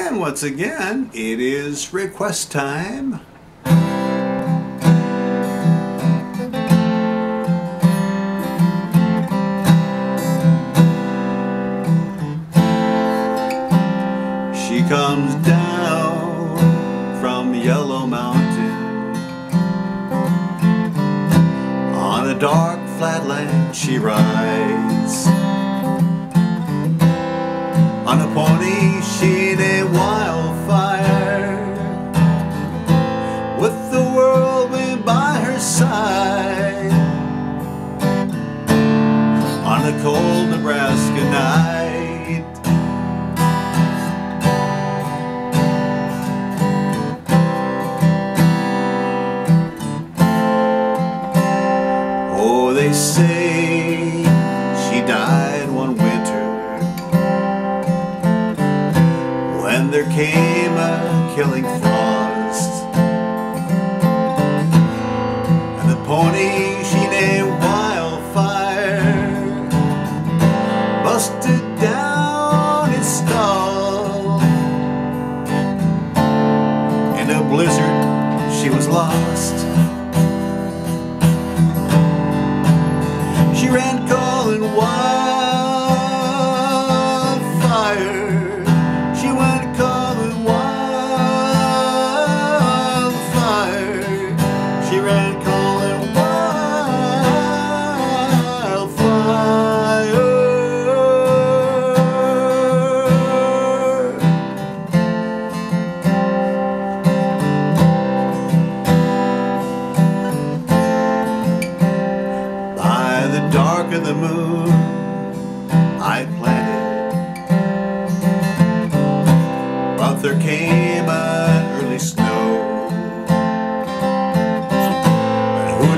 And once again, it is request time. She comes down from Yellow Mountain On a dark flatland she rides On a pony A cold Nebraska night. Oh, they say she died one winter when there came a killing frost, blizzard, she was lost. She ran the moon, I planted. But there came an early snow.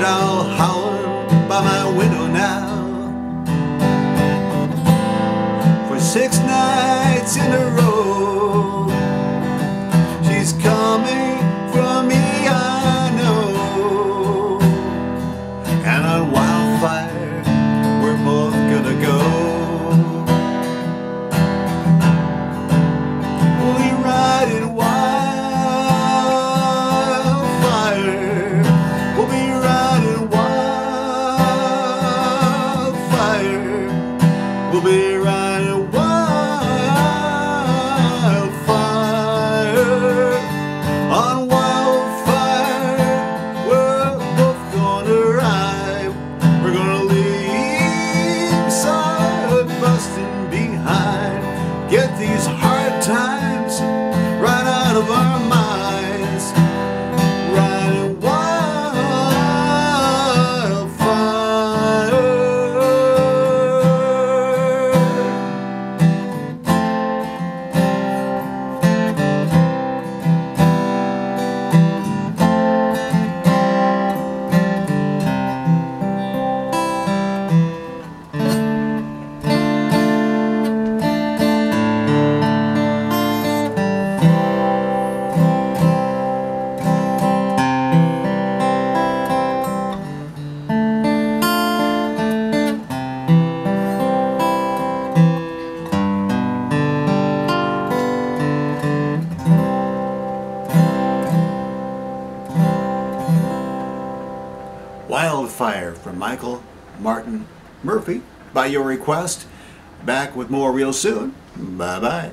And owl howling by my window now. For six nights in a row, she's coming for me, I know. And on wildfire, Wildfire from Michael Martin Murphey by your request. Back with more real soon. Bye bye.